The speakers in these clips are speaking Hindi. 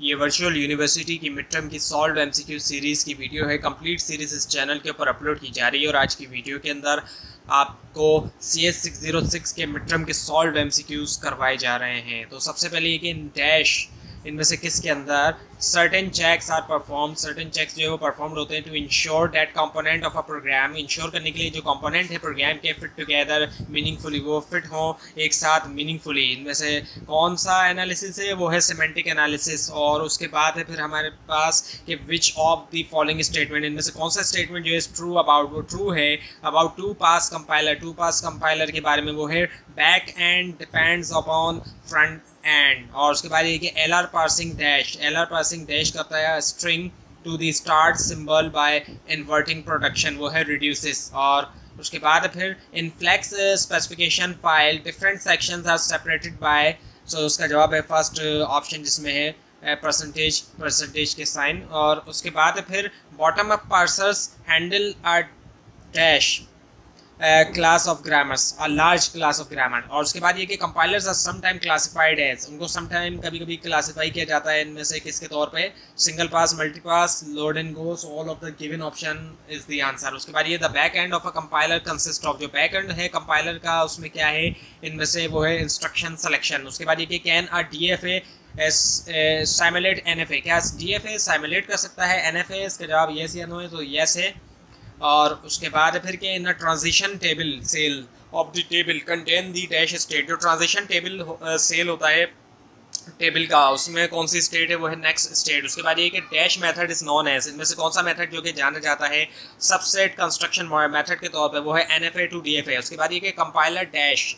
ये वर्चुअल यूनिवर्सिटी की मिड टर्म की सॉल्व एमसीक्यू सीरीज़ की वीडियो है। कंप्लीट सीरीज़ इस चैनल के ऊपर अपलोड की जा रही है और आज की वीडियो के अंदर आपको C S six zero six के मिड टर्म के सॉल्व एम करवाए जा रहे हैं। तो सबसे पहले ये कि डैश इनमें से किसके अंदर certain checks are perform certain checks जो है वो परफॉर्म होते हैं to ensure that component of a program ensure करने के लिए जो कंपोनेंट है प्रोग्राम के फिट टुगेदर मीनिंगफुली वो फिट हो एक साथ मीनिंगफुली इनमें से कौन सा एनालिसिस है? वो है सिमेंटिक एनालिसिस और उसके बाद है फिर हमारे पास कि which of the following statement इनमें से कौन सा स्टेटमेंट जो है ट्रू अबाउट वो ट्रू है। About two pass compiler two pass compiler के बारे में वो है। Back end depends upon front end और उसके बाद ये कि L R parsing dash L R parsing dash करता है string to the start symbol by inverting production वो है रिड्यूसिस और उसके बाद फिर इन flex specification file different sections are separated by so उसका जवाब है फ़र्स्ट ऑप्शन जिसमें है परसेंटेज परसेंटेज के साइन और उसके बाद फिर bottom up parsers handle are dash class of grammars a large class of grammar और उसके बाद ये कि compilers are some time classified as उनको सम टाइम कभी कभी क्लासीफाई किया जाता है इनमें से किसके तौर पे? Single pass multi pass load and goes all of the given option is the answer उसके बाद ये the back end of a compiler consist of जो बैक एंड है कंपाइलर का, उसमें क्या है? इनमें से वो है इंस्ट्रक्शन सेलेक्शन उसके बाद ये कि can a D F A simulate N F A क्या डी एफ़ ए साइमुलेट कर सकता है एन एफ़ ए इसका जवाब येस या नो है तो येस है. और उसके बाद फिर के in transition table cell of the table contain the dash state जो ट्रांजिशन टेबल सेल होता है टेबल का, उसमें कौन सी स्टेट है, वो है नेक्स्ट स्टेट उसके बाद ये कि dash method is known as इनमें से कौन सा मेथड जो कि जाना जाता है सबसेट कंस्ट्रक्शन मेथड के तौर पे, वो है N to D F A उसके बाद ये कि compiler dash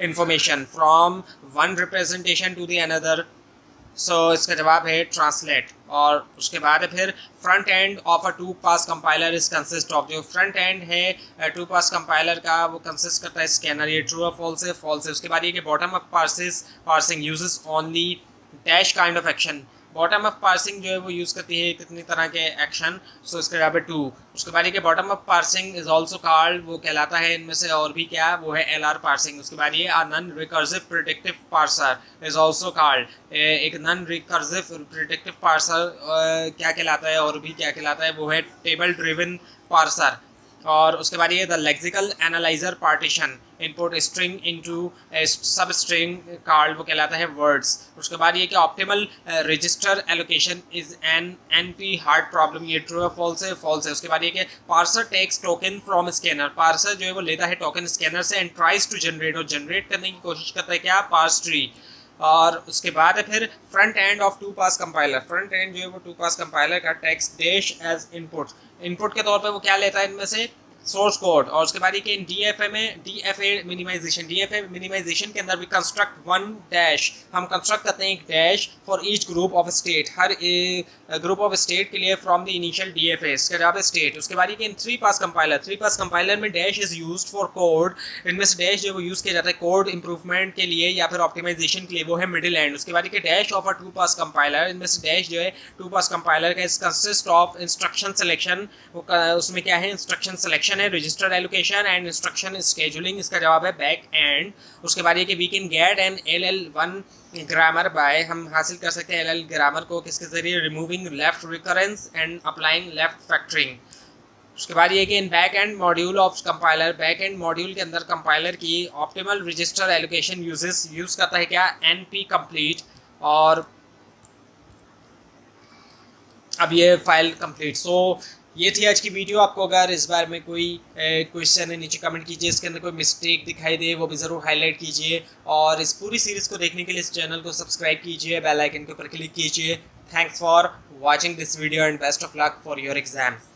information from one representation to the another so so, इसका जवाब है ट्रांसलेट और उसके बाद फिर front end of a two pass compiler is consist of जो फ्रंट एंड है टू पास कंपाइलर का वो कंसिस्ट करता है स्कैनर ये ट्रू और फॉल्स है? फॉल्स है. उसके बाद ये कि bottom up parses parsing uses only dash kind of action bottom of parsing जो है वो यूज़ करती है कितनी तरह के एक्शन सो इसके जवाब है टू उसके बाद ये bottom of parsing is also called वो कहलाता है इनमें से और भी क्या? वो है एल आर पार्सिंग उसके बाद ये non recursive predictive parser is also called एक नन रिकर्सिव प्रिडिक्टिव पार्सर क्या कहलाता है और भी क्या कहलाता है? वो है टेबल ड्रिवन पार्सर और उसके बाद ये the lexical analyzer partition input string into sub string called वो कहलाता है वर्ड्स उसके बाद ये कि optimal register allocation is an N P hard problem ये ट्रू है फॉल्स है? फॉल्स है. उसके बाद ये कि parser takes token from scanner parser जो है वो लेता है टोकन स्कैनर से एंड ट्राइज टू जनरेट और जनरेट करने की कोशिश करता है क्या? पार्स ट्री और उसके बाद है फिर front end of two pass compiler front end जो है वो टू पास कंपाइलर का text dash as input input के तौर पे वो क्या लेता है इनमें से? सोर्स कोड और उसके बाद ये कि डी एफ़ ए में D F A minimization D F A minimization के अंदर भी कंस्ट्रक्ट वन डैश हम कंस्ट्रक्ट करते हैं एक dash for each group of state her group of state के लिए from the initial D F A state उसके बाद ये कि three pass compiler three pass compiler में dash is use for code इनमें से डैश जो यूज़ किया जाता है कोड इंप्रूवमेंट के लिए या फिर ऑप्टिमाइजेशन के लिए वो है मिडिल एंड उसके बाद ये dash of a two pass compiler इनमें से डैश जो है टू पास कंपाइलर का is consist of instruction selection उसमें क्या है? इंस्ट्रक्शन सेलेक्शन है register allocation and instruction scheduling इसका जवाब है बैक एंड उसके बाद ये कि we can get an L L one grammar by हम हासिल कर सकते हैं एल एल ग्रामर को किसके ज़रिए? Removing left recurrence and applying left factoring उसके बाद ये कि in back end module of compiler back end module के अंदर कंपाइलर की optimal register allocation uses use करता है क्या? एन पी और अब ये फ़ाइल कंप्लीट सो ये थी आज की वीडियो। आपको अगर इस बार में कोई क्वेश्चन है, नीचे कमेंट कीजिए, इसके अंदर कोई मिस्टेक दिखाई दे, वो भी ज़रूर हाईलाइट कीजिए। और इस पूरी सीरीज़ को देखने के लिए इस चैनल को सब्सक्राइब कीजिए बेल आइकन के ऊपर क्लिक कीजिए। Thanks for watching this video and best of luck for your exams